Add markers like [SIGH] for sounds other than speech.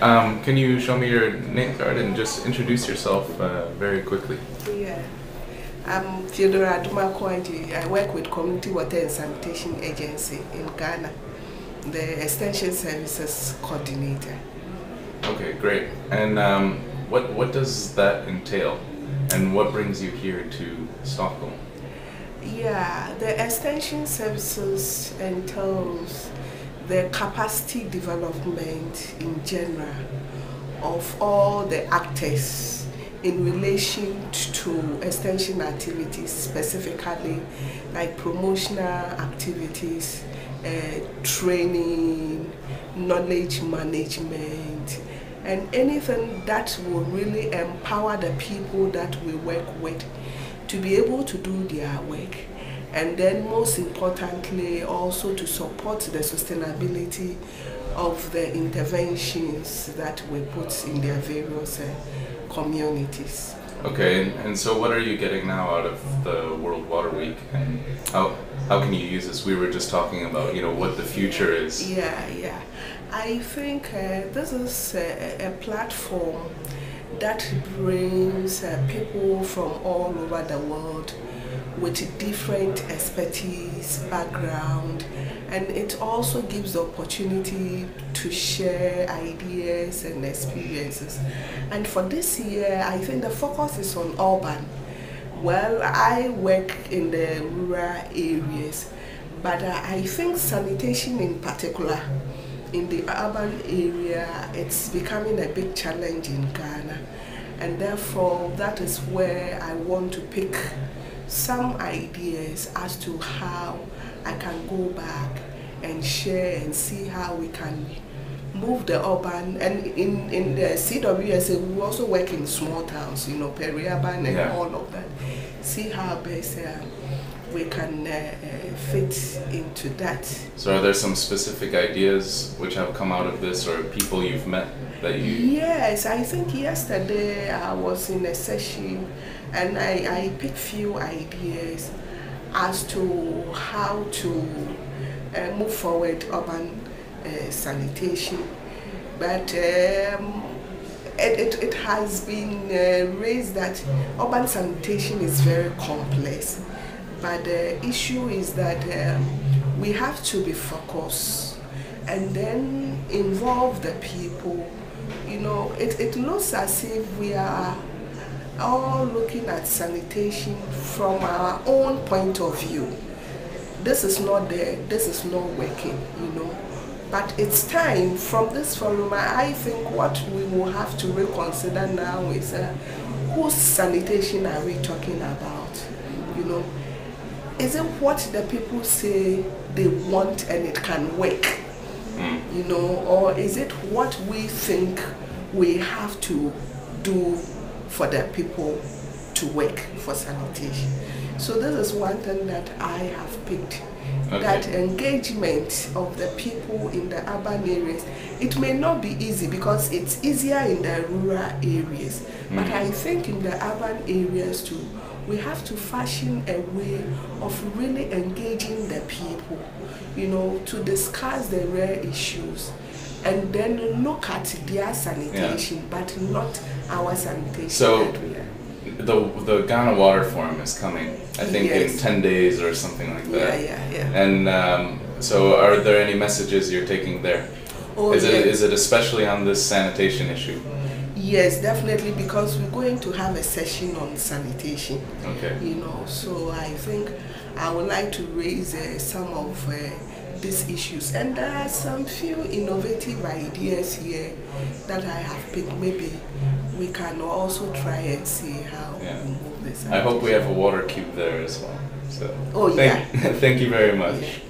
Um, can you show me your name card and just introduce yourself uh, very quickly? Yeah. I'm Theodora Ademako-Adjei. I work with Community Water and Sanitation Agency in Ghana, the Extension Services Coordinator. Okay, great. And um, what, what does that entail? And what brings you here to Stockholm? Yeah, the Extension Services entails the capacity development in general of all the actors in relation to extension activities, specifically like promotional activities, uh, training, knowledge management, and anything that will really empower the people that we work with to be able to do their work and then most importantly also to support the sustainability of the interventions that we put in their various uh, communities. Okay, and, and so what are you getting now out of the World Water Week and how, how can you use this? We were just talking about, you know, what the future is. Yeah, yeah. I think uh, this is a, a platform that brings uh, people from all over the world with different expertise, background, and it also gives the opportunity to share ideas and experiences. And for this year, I think the focus is on urban. Well, I work in the rural areas, but I think sanitation in particular, in the urban area, it's becoming a big challenge in Ghana. And therefore, that is where I want to pick some ideas as to how I can go back and share and see how we can move the urban and in, in the CWSA we also work in small towns, you know, peri-urban and yeah. all of that. See how best uh, we can uh, uh, fit into that. So are there some specific ideas which have come out of this or people you've met that you... Yes, I think yesterday I was in a session and I, I picked few ideas as to how to uh, move forward urban uh, sanitation. But um, it, it, has been uh, raised that urban sanitation is very complex. But the issue is that um, we have to be focused and then involve the people. You know, it, it looks as if we are all looking at sanitation from our own point of view. This is not there, this is not working, you know. But it's time from this forum, I think what we will have to reconsider now is uh, whose sanitation are we talking about, you know. Is it what the people say they want and it can work, mm. you know, or is it what we think we have to do for the people to work for sanitation. So this is one thing that I have picked. Okay. That engagement of the people in the urban areas, it may not be easy because it's easier in the rural areas. Mm. But I think in the urban areas too, we have to fashion a way of really engaging the people, you know, to discuss the rare issues and then look at their sanitation, yeah. but not our sanitation. So, the the Ghana Water Forum is coming. I think yes. in ten days or something like that. Yeah, yeah, yeah. And um, so, are there any messages you're taking there? Oh, is yes. it is it especially on this sanitation issue? Yes, definitely, because we're going to have a session on sanitation. Okay. You know, so I think I would like to raise uh, some of. Uh, these issues. And there are some few innovative ideas here that I have picked. Maybe we can also try and see how yeah. we move this. I hope we have a water cube there as well. So oh thank, yeah. [LAUGHS] thank you very much. Yeah.